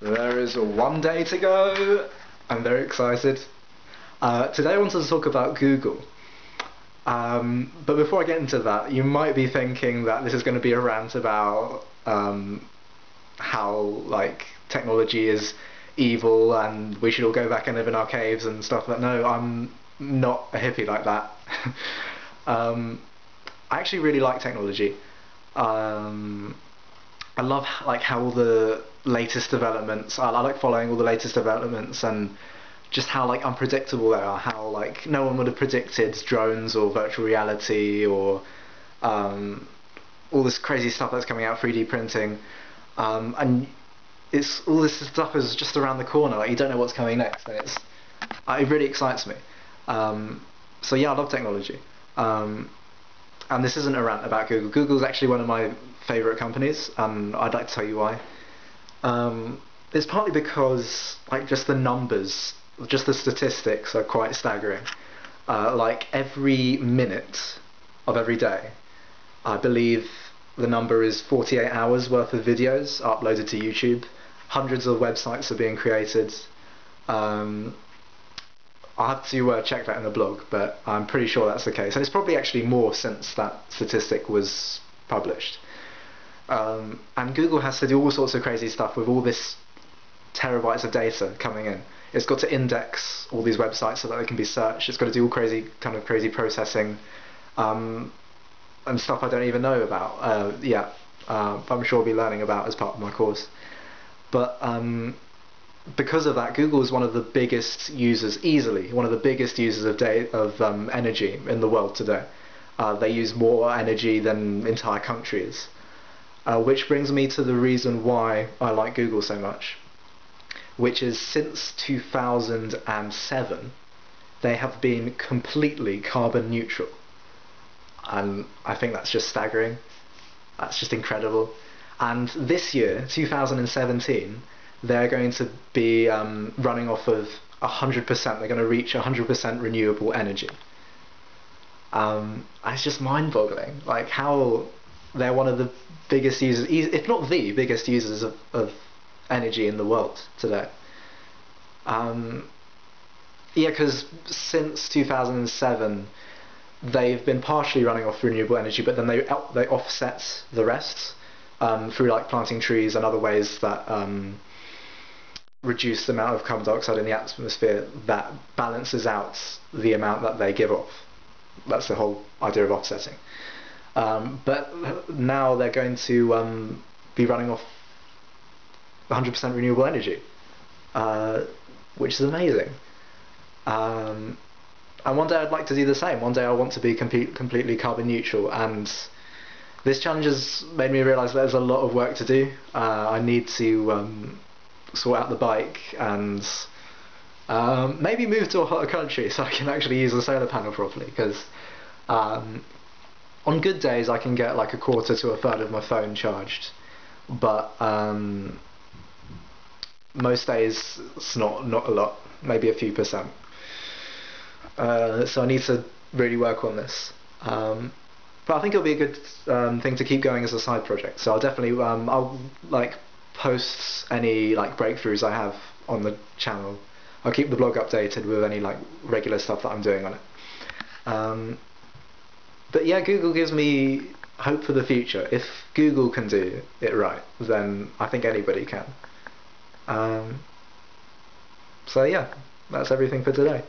There is one day to go. I'm very excited. Uh, today I wanted to talk about Google. Um, but before I get into that, you might be thinking that this is going to be a rant about um, how like technology is evil and we should all go back and live in our caves and stuff. But no, I'm not a hippie like that. um, I actually really like technology. Um, I love like how all the latest developments. I, I like following all the latest developments and just how like unpredictable they are. How like no one would have predicted drones or virtual reality or um, all this crazy stuff that's coming out, 3D printing, um, and it's all this stuff is just around the corner. Like you don't know what's coming next, and it's uh, it really excites me. Um, so yeah, I love technology. Um, and this isn't a rant about Google. Google's actually one of my favorite companies, and I'd like to tell you why. Um, it's partly because like just the numbers, just the statistics are quite staggering. Uh, like every minute of every day, I believe the number is 48 hours worth of videos uploaded to YouTube. Hundreds of websites are being created. Um, I'll have to uh, check that in the blog, but I'm pretty sure that's the case. And it's probably actually more since that statistic was published. Um, and Google has to do all sorts of crazy stuff with all this terabytes of data coming in. It's got to index all these websites so that they can be searched. It's got to do all crazy kind of crazy processing um, and stuff I don't even know about uh, yet. Uh, I'm sure I'll be learning about as part of my course. But um, because of that, Google is one of the biggest users, easily one of the biggest users of, of um, energy in the world today. Uh, they use more energy than entire countries. Uh, which brings me to the reason why I like Google so much, which is since 2007, they have been completely carbon neutral. And I think that's just staggering. That's just incredible. And this year, 2017, they're going to be um, running off of 100%. They're going to reach 100% renewable energy. Um, it's just mind-boggling. Like how they're one of the biggest users, if not the biggest users of, of energy in the world today. Um, yeah, because since 2007, they've been partially running off renewable energy, but then they they offset the rest um, through like planting trees and other ways that um, reduce the amount of carbon dioxide in the atmosphere that balances out the amount that they give off. That's the whole idea of offsetting. Um, but now they're going to um, be running off 100% renewable energy, uh, which is amazing. Um, and one day I'd like to do the same. One day I want to be complete, completely carbon neutral. And this challenge has made me realise there's a lot of work to do. Uh, I need to um, sort out the bike and um, maybe move to a hotter country so I can actually use a solar panel properly. Because um, on good days I can get like a quarter to a third of my phone charged, but um, most days it's not not a lot, maybe a few percent. Uh, so I need to really work on this. Um, but I think it'll be a good um, thing to keep going as a side project. So I'll definitely um, I'll like post any like breakthroughs I have on the channel. I'll keep the blog updated with any like regular stuff that I'm doing on it. But yeah, Google gives me hope for the future. If Google can do it right, then I think anybody can. Um, so yeah, that's everything for today.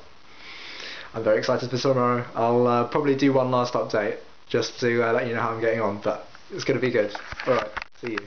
I'm very excited for tomorrow. I'll uh, probably do one last update just to uh, let you know how I'm getting on, but it's going to be good. Alright, see you.